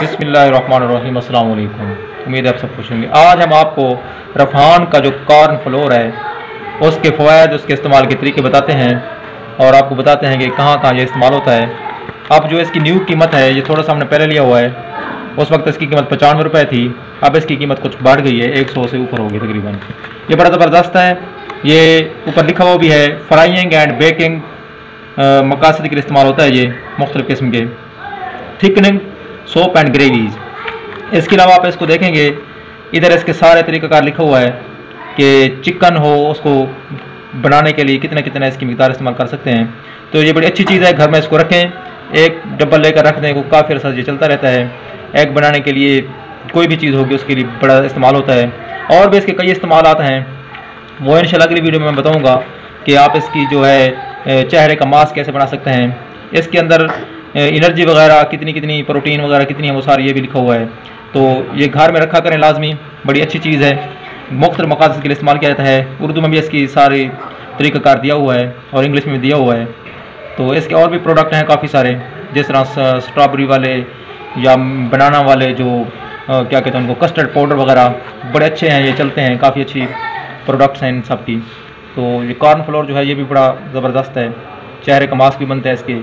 बिसमीम उम्मीद है आप सब खुश होंगे। आज हम आपको रफान का जो कॉर्न फ्लोर है, उसके फ़वाद उसके इस्तेमाल के तरीके बताते हैं और आपको बताते हैं कि कहाँ कहाँ ये इस्तेमाल होता है। अब जो इसकी न्यू कीमत है, ये थोड़ा सा हमने पहले लिया हुआ है। उस वक्त इसकी कीमत पचानवे रुपये थी, अब इसकी कीमत कुछ बढ़ गई है, एक सौ से ऊपर होगी तकरीबन। ये बड़ा ज़बरदस्त है। ये ऊपर लिखा हुआ भी है, फ्राइंग एंड बेकिंग मकासद के लिए इस्तेमाल होता है ये, मुख्तलिफ़ किस्म के। Thickening soups and gravies. इसके अलावा आप इसको देखेंगे, इधर इसके सारे तरीक़ाकार लिखा हुआ है कि चिकन हो, उसको बनाने के लिए कितना कितना इसकी मकदार इस्तेमाल कर सकते हैं। तो ये बड़ी अच्छी चीज़ है, घर में इसको रखें। एक डब्बल लेकर रख दें काफ़ी अर्सा ये चलता रहता है। एग बनाने के लिए कोई भी चीज़ होगी, उसके लिए बड़ा इस्तेमाल होता है। और भी इसके कई इस्तेमाल आते हैं। वो इन अगली वीडियो में मैं बताऊँगा कि आप इसकी जो है चेहरे का मास्क कैसे बना सकते हैं। इसके अंदर एनर्जी वगैरह कितनी कितनी प्रोटीन वगैरह कितनी है वो सारी ये भी लिखा हुआ है। तो ये घर में रखा करें लाजमी बड़ी अच्छी चीज़ है। मुख्त मकासद के लिए इस्तेमाल किया जाता है। उर्दू में भी इसकी सारी तरीक़ाकार दिया हुआ है और इंग्लिश में भी दिया हुआ है। तो इसके और भी प्रोडक्ट हैं काफ़ी सारे जिस तरह स्ट्रॉबेरी वाले या बनाना वाले जो आ, क्या कहते हैं उनको कस्टर्ड पाउडर वगैरह बड़े अच्छे हैं ये चलते हैं काफ़ी अच्छी प्रोडक्ट्स हैं इन सब की। तो ये कॉर्नफ्लोर जो है ये भी बड़ा ज़बरदस्त है। चेहरे का मास्क भी बनता है इसके।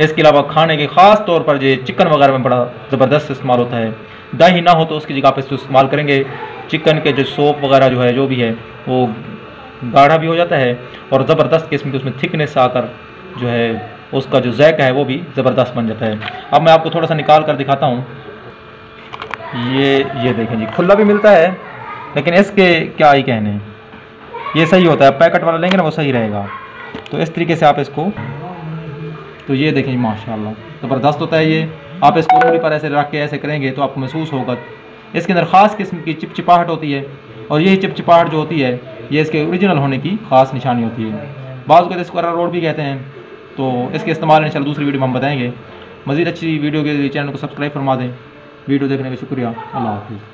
इसके अलावा खाने के ख़ास तौर पर जो चिकन वगैरह में बड़ा ज़बरदस्त इस्तेमाल होता है। दही ना हो तो उसकी जगह पर इसको इस्तेमाल करेंगे। चिकन के जो सोप वगैरह जो है, जो भी है, वो गाढ़ा भी हो जाता है और ज़बरदस्त किस्म की उसमें थिकनेस आकर जो है, उसका जो जैक है, वो भी ज़बरदस्त बन जाता है। अब मैं आपको थोड़ा सा निकाल कर दिखाता हूँ। ये ये देखें जी, खुला भी मिलता है, लेकिन इसके क्या ही कहने। ये सही होता है, पैकेट वाला लेंगे ना, वो सही रहेगा। तो इस तरीके से आप इसको तो ये देखें माशाल्लाह। ज़बरदस्त होता है ये। आप इसको उंगली पर ऐसे रख के ऐसे करेंगे तो आपको महसूस होगा। इसके अंदर ख़ास किस्म की चिपचिपाहट होती है और यही चिपचिपाहट जो होती है, ये इसके ओरिजिनल होने की ख़ास निशानी होती है। को इसको रोड भी कहते हैं। तो इसके इस्तेमाल इन दूसरी वीडियो में हम बताएँगे। मज़ीद अच्छी वीडियो के लिए चैनल को सब्सक्राइब फरमा दें। वीडियो देखने का शुक्रिया। अल्लाह हाफिज़।